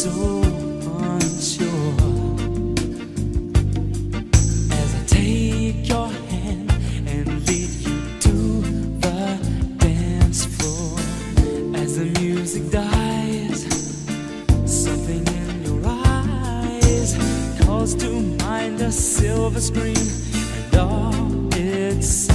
so unsure. As I take your hand and lead you to the dance floor as the music dies something in your eyes calls to mind a silver screen and all it's